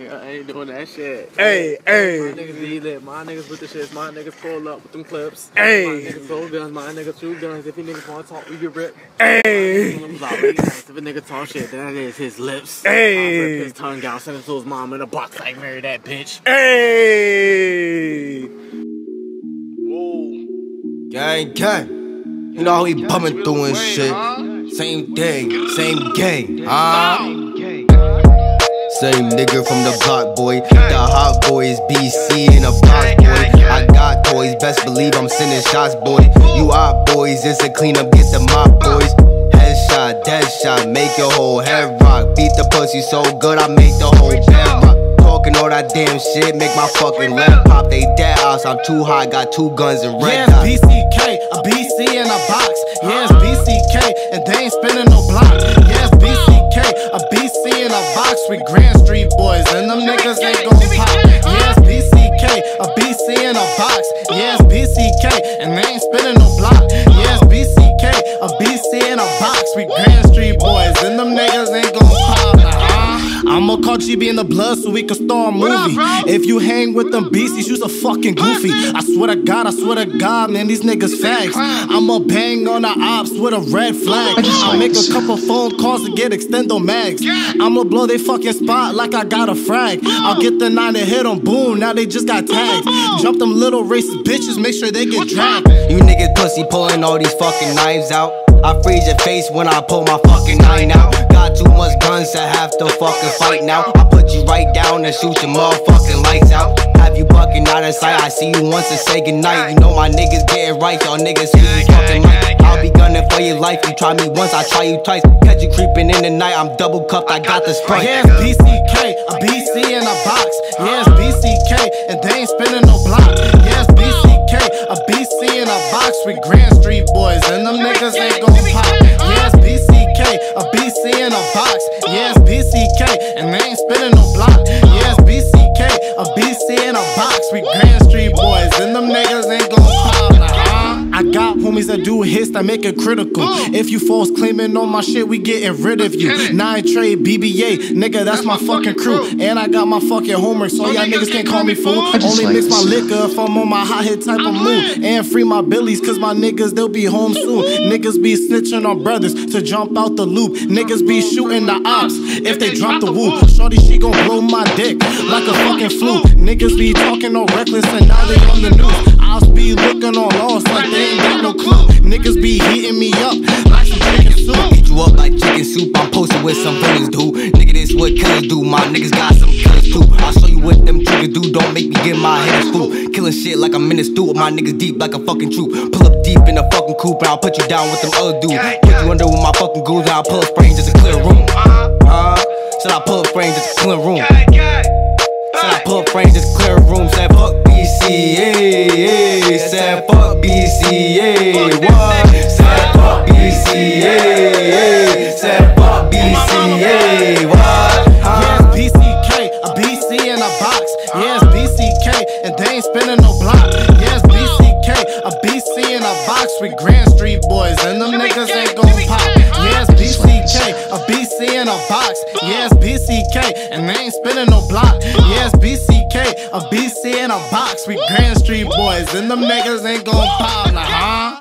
I ain't doing that shit. Hey, hey. My niggas be lit. My niggas with the shits. My niggas pull up with them clips. Hey. My niggas hold guns. My niggas shoot guns. If you niggas want to talk, we get ripped. Hey. If a nigga talk shit, that is his lips. Hey. I rip his tongue out, send it to his mom in a box like marry that bitch. Hey. Gang, gang. You know how we bumming through and shit. Same thing, same gang. Ah. Same nigga from the block, boy. The hot boy is BC in a box, boy. I got toys, best believe I'm sending shots, boy. You out, boys, it's a cleanup, get the mop, boys. Headshot, dead shot, make your whole head rock. Beat the pussy so good, I make the whole bed rock. Talking all that damn shit, make my fucking left pop. They dead house, I'm too high, got two guns and red Yes, box with Grand Street boys, and them niggas ain't gon' pop. Yes, BCK, a BC in a box. Yes, BCK, and they ain't spinning I'ma call GB in the blood so we can start a movie. If you hang with them beasties, you's a fucking goofy. I swear to God, I swear to God, man, these niggas fags. I'ma bang on the ops with a red flag. I'll make a couple phone calls to get extendo mags. I'ma blow they fucking spot like I got a frag. I'll get the nine to hit them, boom, now they just got tagged. Jump them little racist bitches, make sure they get dragged. You niggas pussy pulling all these fucking knives out. I freeze your face when I pull my fucking nine out. Got too much guns to have to fucking fight now. I put you right down and shoot your motherfucking lights out. Have you bucking out of sight? I see you once and say goodnight. You know my niggas getting right, y'all niggas you fucking right. I'll be gunning for your life. You try me once, I try you twice. Catch you creeping in the night, I'm double cupped, I got the sprite. Yes, BCK, a BC in a box. Yes, BCK, and they ain't spinning no block. Box. Yes, BCK, and they ain't spinning no block. Yes, BCK, a BC in a box with Grand Street boys, homies that do hits that make it critical. If you false claiming on my shit, we getting rid of you. Nine Trey BBA, nigga, that's my fucking crew. And I got my fucking homework, so y'all niggas can't call me fool. Only mix my liquor if I'm on my hot hit type of mood. And free my billies, cause my niggas, they'll be home soon. Niggas be snitching on brothers to jump out the loop. Niggas be shooting the ops if they drop the woo. Shorty, she gon' blow my dick like a fucking flu. Niggas be talking all reckless and now they on the news. I'll be looking all lost like they ain't got no clue. Niggas be heating me up like some chicken soup. Eat you up like chicken soup. I'm posted with some villains do. Nigga, this what killers do. My niggas got some killers too. I'll show you what them triggers do. Don't make me get my hands full. Killing shit like I'm in the stool. My niggas deep like a fucking troop. Pull up deep in the fucking coop and I'll put you down with them other dudes. Put you under with my fucking goons and I'll pull up frame just to clear a room. Uh, said I pull a frame just to clear room. Said I pull up frame just clear a room. Said BCA. What? Said fuck BCA. Said fuck BCA. What? Yes, BCK, a BC in a box. Yes, BCK, and they ain't spinning no block. Yes, BCK, a BC in a box with Grand Street boys, and them niggas ain't gon' pop. Yes, BCK, a BC in a box. Yes, BCK, and they ain't spinning no block. Yes, BCK, a BC in a box with Grand Street boys, and them niggas ain't gon' pop. Like, huh?